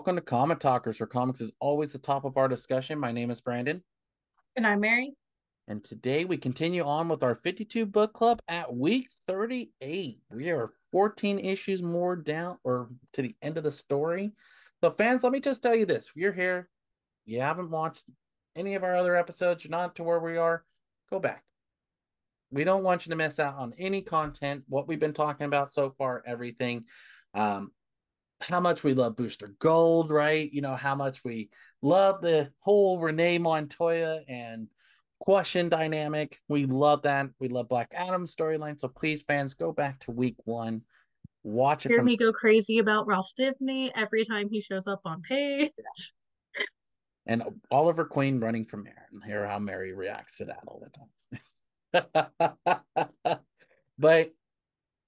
Welcome to Comic Talkers, where comics is always the top of our discussion. My name is Brandon. And I'm Mary. And today we continue on with our 52 book club at week 38. We are 14 issues more down or to the end of the story. So, fans, let me just tell you this if you're here, you haven't watched any of our other episodes, you're not to where we are, go back. We don't want you to miss out on any content, what we've been talking about so far, everything. Um, how much we love Booster Gold, right? You know, how much we love the whole Renee Montoya and question dynamic. We love that. We love Black Adam storyline. So please, fans, go back to week one. Watch it. Hear from- me go crazy about Ralph Dibny every time he shows up on page. And Oliver Queen running from Mary. And hear how Mary reacts to that all the time. but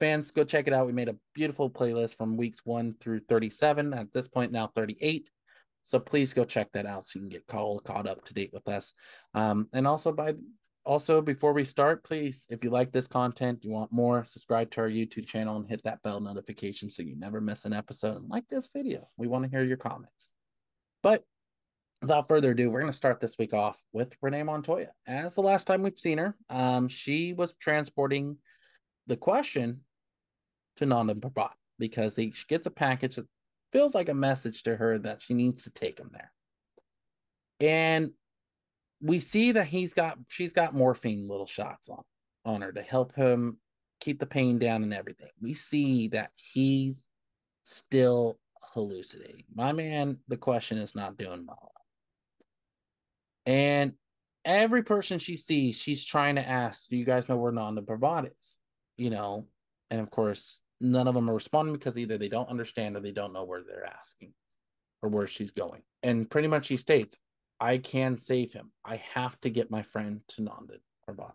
fans, go check it out. We made a beautiful playlist from weeks one through 37. At this point, now 38. So please go check that out so you can get all caught up to date with us. Um, and also by also before we start, please, if you like this content, you want more, subscribe to our YouTube channel and hit that bell notification so you never miss an episode. And like this video, we want to hear your comments. But without further ado, we're going to start this week off with Renee Montoya. As the last time we've seen her, um, she was transporting the question to Nanda Parbat because she gets a package that feels like a message to her that she needs to take him there. And we see that he's got she's got morphine little shots on on her to help him keep the pain down and everything. We see that he's still hallucinating. My man, the question is not doing well. And every person she sees, she's trying to ask, Do you guys know where Nanda Parbat is? You know, and of course, none of them are responding because either they don't understand or they don't know where they're asking or where she's going. And pretty much she states, I can save him. I have to get my friend to Nanda Parbat.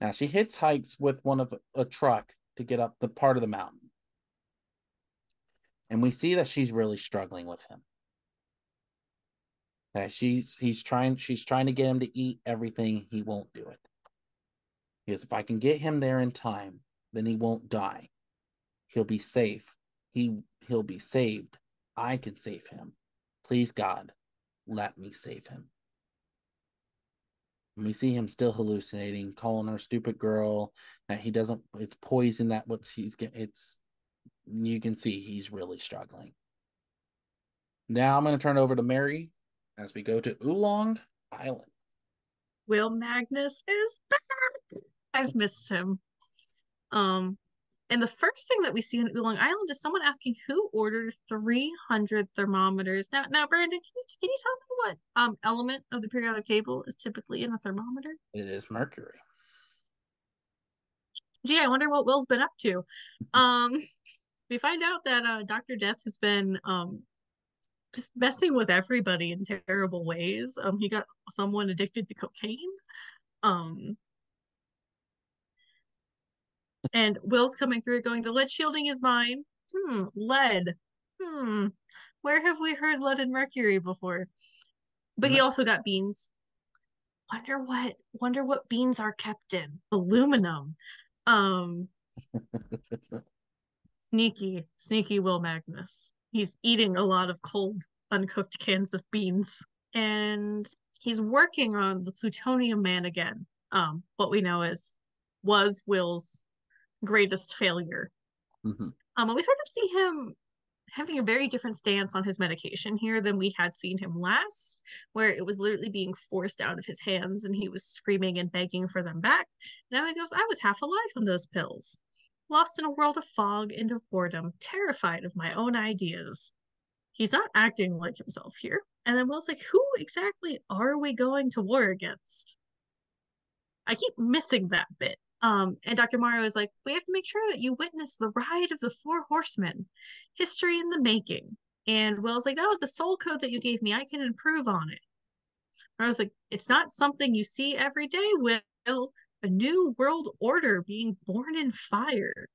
Now she hits hikes with one of a truck to get up the part of the mountain. And we see that she's really struggling with him. Okay, she's he's trying she's trying to get him to eat everything. He won't do it. Because if I can get him there in time, then he won't die. He'll be safe. He he'll be saved. I can save him. Please God, let me save him. And we see him still hallucinating, calling her stupid girl. That he doesn't. It's poison. That what he's getting. It's you can see he's really struggling. Now I'm going to turn over to Mary as we go to Oolong Island. Will Magnus is back. I've missed him. Um, and the first thing that we see on Oolong Island is someone asking who ordered 300 thermometers. Now, now, Brandon, can you can you tell me what um element of the periodic table is typically in a thermometer? It is mercury. Gee, I wonder what Will's been up to. Um, we find out that uh, Doctor Death has been um just messing with everybody in terrible ways. Um, he got someone addicted to cocaine. Um, and Will's coming through going, the lead shielding is mine. Hmm, lead. Hmm. Where have we heard lead and mercury before? But he also got beans. Wonder what wonder what beans are kept in. Aluminum. Um sneaky, sneaky Will Magnus. He's eating a lot of cold, uncooked cans of beans. And he's working on the plutonium man again. Um, what we know is was Will's greatest failure. Mm-hmm. Um, and we sort of see him having a very different stance on his medication here than we had seen him last, where it was literally being forced out of his hands and he was screaming and begging for them back. Now he goes, I was half alive on those pills, lost in a world of fog and of boredom, terrified of my own ideas. He's not acting like himself here. And then Will's like, who exactly are we going to war against? I keep missing that bit. Um, and Dr. Morrow is like, we have to make sure that you witness the ride of the four horsemen, history in the making. And Will's like, oh, the soul code that you gave me, I can improve on it. I was like, it's not something you see every day, Will. A new world order being born in fire.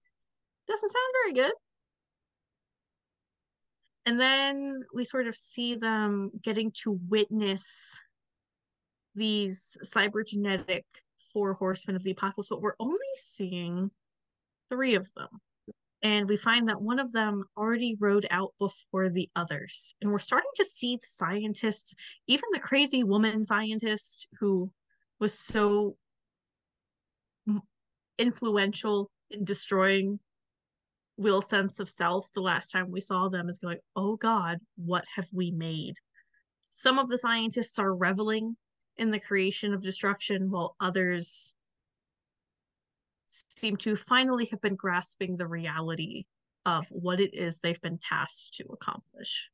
Doesn't sound very good. And then we sort of see them getting to witness these cybergenetic four horsemen of the apocalypse, but we're only seeing three of them. And we find that one of them already rode out before the others. And we're starting to see the scientists, even the crazy woman scientist who was so influential in destroying Will's sense of self the last time we saw them is going, oh God, what have we made? Some of the scientists are reveling in the creation of destruction, while others seem to finally have been grasping the reality of what it is they've been tasked to accomplish.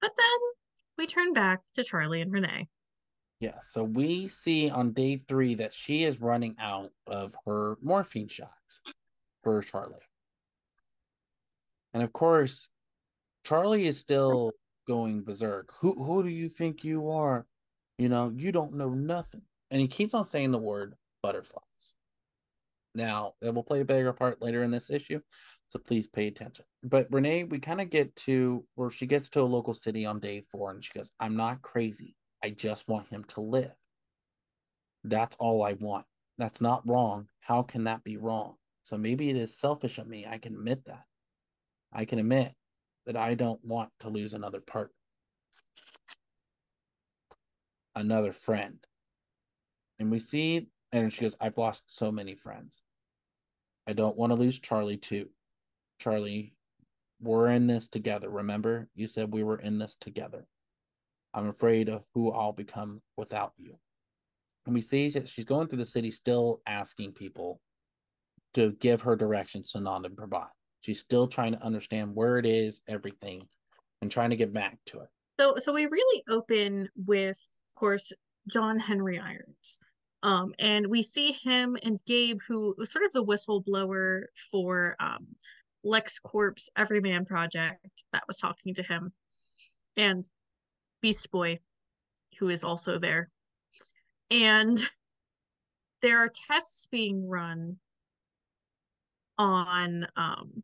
But then we turn back to Charlie and Renee. Yeah, so we see on day three that she is running out of her morphine shots for Charlie. And of course, Charlie is still going berserk. Who who do you think you are? You know, you don't know nothing. And he keeps on saying the word butterflies. Now, it will play a bigger part later in this issue, so please pay attention. But Renee, we kind of get to where she gets to a local city on day four and she goes, I'm not crazy. I just want him to live. That's all I want. That's not wrong. How can that be wrong? So maybe it is selfish of me. I can admit that. I can admit that I don't want to lose another partner, another friend. And we see, and she goes, I've lost so many friends. I don't want to lose Charlie too. Charlie, we're in this together. Remember, you said we were in this together. I'm afraid of who I'll become without you. And we see that she's going through the city still asking people to give her directions to Nanda and Parbat. She's still trying to understand where it is, everything, and trying to get back to it. So, so we really open with, course, John Henry Irons. Um, and we see him and Gabe, who was sort of the whistleblower for um, LexCorp's Everyman project that was talking to him, and Beast Boy, who is also there. And there are tests being run on um,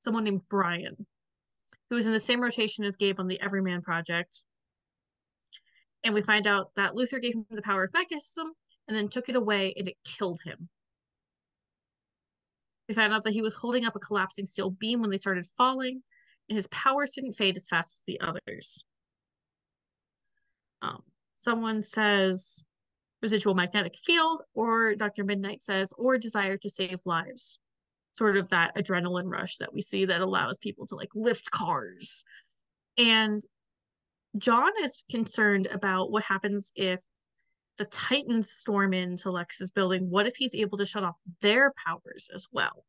someone named Brian, who was in the same rotation as Gabe on the Everyman Project. And we find out that Luthor gave him the power of magnetism and then took it away and it killed him. We found out that he was holding up a collapsing steel beam when they started falling, and his powers didn't fade as fast as the others. Um, someone says residual magnetic field, or Dr. Mid-Nite says, or desire to save lives sort of that adrenaline rush that we see that allows people to like lift cars. And John is concerned about what happens if the Titans storm into Lex's building. What if he's able to shut off their powers as well?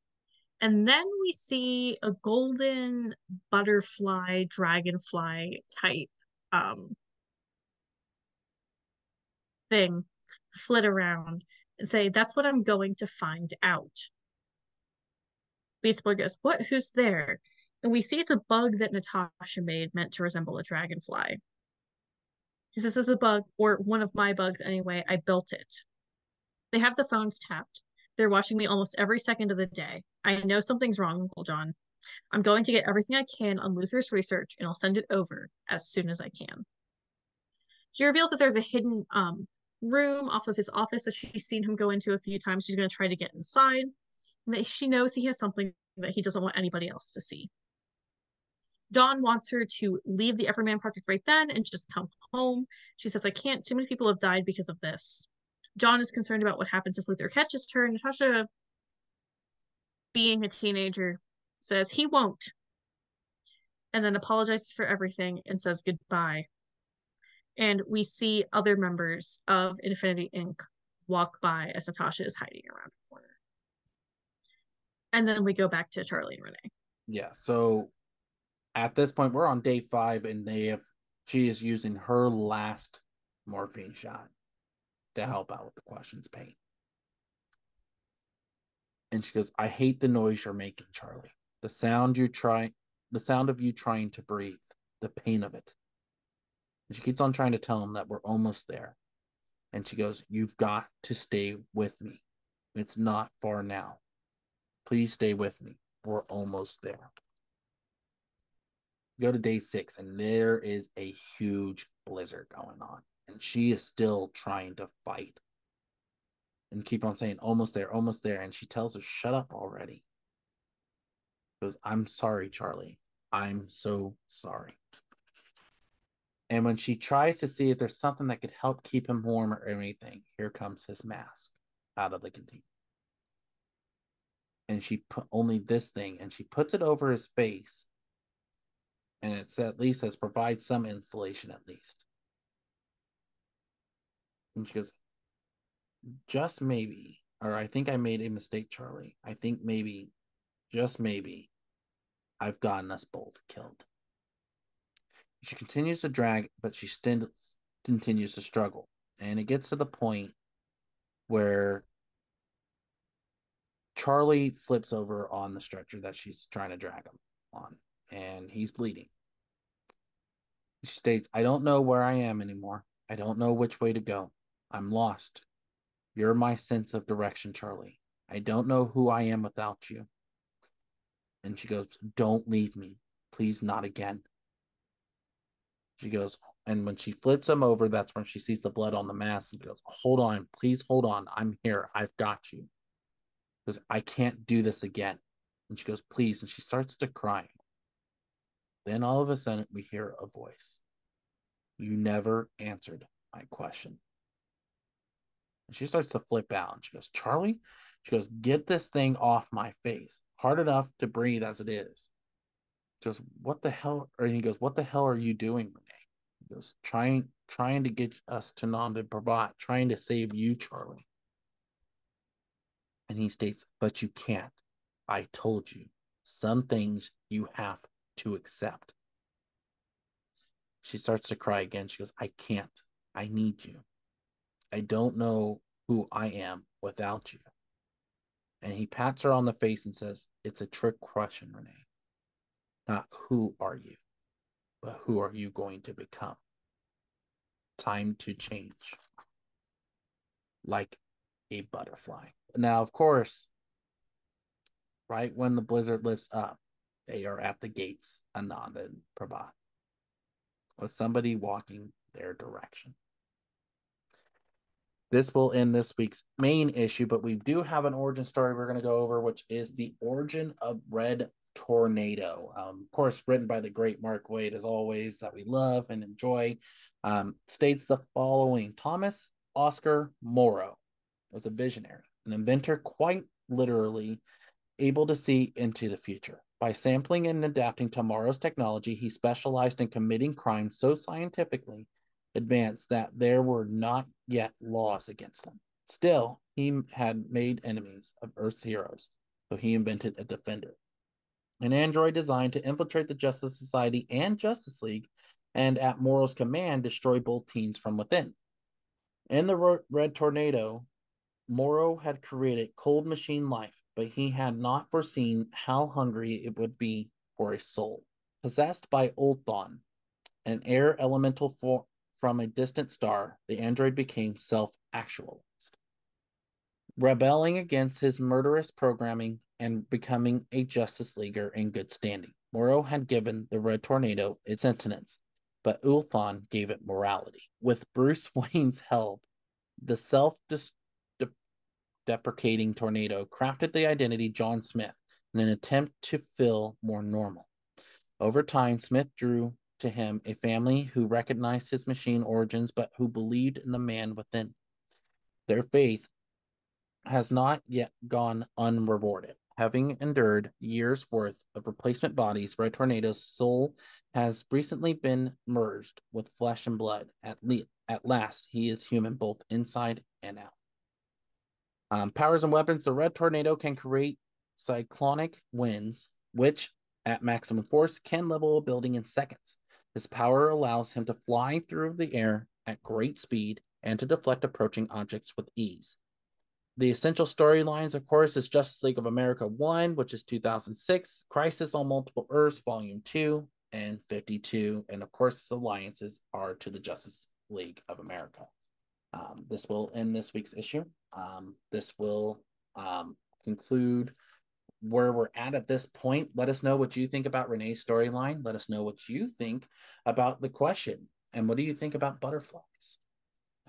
And then we see a golden butterfly, dragonfly type um, thing flit around and say, That's what I'm going to find out. Beast Boy goes, What? Who's there? And we see it's a bug that Natasha made meant to resemble a dragonfly. He says, This is a bug, or one of my bugs anyway. I built it. They have the phones tapped. They're watching me almost every second of the day. I know something's wrong, Uncle John. I'm going to get everything I can on Luthor's research and I'll send it over as soon as I can. She reveals that there's a hidden um, room off of his office that she's seen him go into a few times. She's going to try to get inside that she knows he has something that he doesn't want anybody else to see. Dawn wants her to leave the Everyman Project right then and just come home. She says, I can't, too many people have died because of this. John is concerned about what happens if Luthor catches her. Natasha, being a teenager, says he won't. And then apologizes for everything and says goodbye. And we see other members of Infinity Inc. walk by as Natasha is hiding around a corner and then we go back to Charlie and Renee. Yeah. So at this point, we're on day five, and they have she is using her last morphine shot to mm. help out with the questions pain. And she goes, I hate the noise you're making, Charlie. The sound you try the sound of you trying to breathe, the pain of it. And she keeps on trying to tell him that we're almost there. And she goes, You've got to stay with me. It's not far now. Please stay with me. We're almost there. Go to day six, and there is a huge blizzard going on, and she is still trying to fight. and keep on saying, almost there, almost there. And she tells her, shut up already. Goes, I'm sorry, Charlie. I'm so sorry. And when she tries to see if there's something that could help keep him warm or anything, here comes his mask out of the container. And she put only this thing and she puts it over his face. And it's at least has provides some insulation at least. And she goes, just maybe, or I think I made a mistake, Charlie. I think maybe, just maybe, I've gotten us both killed. She continues to drag, but she still continues to struggle. And it gets to the point where Charlie flips over on the stretcher that she's trying to drag him on, and he's bleeding. She states, I don't know where I am anymore. I don't know which way to go. I'm lost. You're my sense of direction, Charlie. I don't know who I am without you. And she goes, Don't leave me. Please, not again. She goes, and when she flips him over, that's when she sees the blood on the mask and goes, Hold on, please hold on. I'm here. I've got you. Because I can't do this again. And she goes, Please. And she starts to cry. Then all of a sudden, we hear a voice. You never answered my question. And she starts to flip out. And she goes, Charlie? She goes, Get this thing off my face. Hard enough to breathe as it is. She goes, What the hell? Or he goes, What the hell are you doing, Renee? He goes, Trying trying to get us to Nanda Parbat, trying to save you, Charlie. And he states, But you can't. I told you. Some things you have to accept. She starts to cry again. She goes, I can't. I need you. I don't know who I am without you. And he pats her on the face and says, It's a trick question, Renee. Not who are you, but who are you going to become? Time to change. Like a butterfly. Now, of course, right when the blizzard lifts up, they are at the gates, Ananda and Parbat, with somebody walking their direction. This will end this week's main issue, but we do have an origin story we're going to go over, which is the origin of Red Tornado. Um, of course, written by the great Mark Waid, as always, that we love and enjoy. Um, states the following Thomas Oscar Morrow was a visionary, an inventor, quite literally able to see into the future. By sampling and adapting tomorrow's technology, he specialized in committing crimes so scientifically advanced that there were not yet laws against them. Still, he had made enemies of Earth's heroes, so he invented a defender. An android designed to infiltrate the Justice Society and Justice League, and at Morrow's command, destroy both teams from within. In the Red Tornado, Morrow had created cold machine life, but he had not foreseen how hungry it would be for a soul. Possessed by Ulthoon, an air elemental for- from a distant star, the android became self actualized. Rebelling against his murderous programming and becoming a Justice Leaguer in good standing. Morrow had given the Red Tornado its sentence, but Ulthoon gave it morality. With Bruce Wayne's help, the self deprecating tornado crafted the identity John Smith in an attempt to feel more normal. Over time, Smith drew to him a family who recognized his machine origins but who believed in the man within. Their faith has not yet gone unrewarded. Having endured years worth of replacement bodies, Red Tornado's soul has recently been merged with flesh and blood. At, le- at last, he is human both inside and out. Um, powers and weapons the Red Tornado can create cyclonic winds, which at maximum force can level a building in seconds. This power allows him to fly through the air at great speed and to deflect approaching objects with ease. The essential storylines, of course, is Justice League of America 1, which is 2006, Crisis on Multiple Earths, Volume 2, and 52. And of course, alliances are to the Justice League of America. Um, this will end this week's issue. Um, this will um, conclude where we're at at this point. Let us know what you think about Renee's storyline. Let us know what you think about the question. And what do you think about butterflies?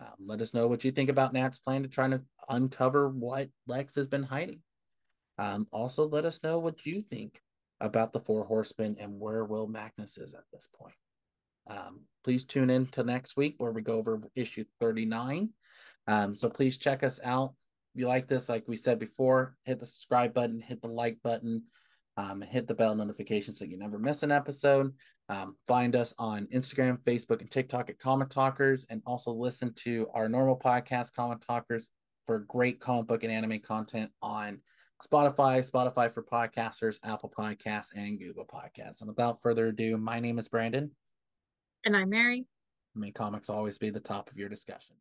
Um, let us know what you think about Nat's plan to try to uncover what Lex has been hiding. Um, also, let us know what you think about the Four Horsemen and where Will Magnus is at this point. Um, please tune in to next week where we go over issue 39. Um, so please check us out. If you like this, like we said before, hit the subscribe button, hit the like button, um, hit the bell notification so you never miss an episode. Um, find us on Instagram, Facebook, and TikTok at Comic Talkers, and also listen to our normal podcast, Comic Talkers, for great comic book and anime content on Spotify, Spotify for podcasters, Apple Podcasts, and Google Podcasts. And without further ado, my name is Brandon. And I'm Mary. May comics always be the top of your discussion.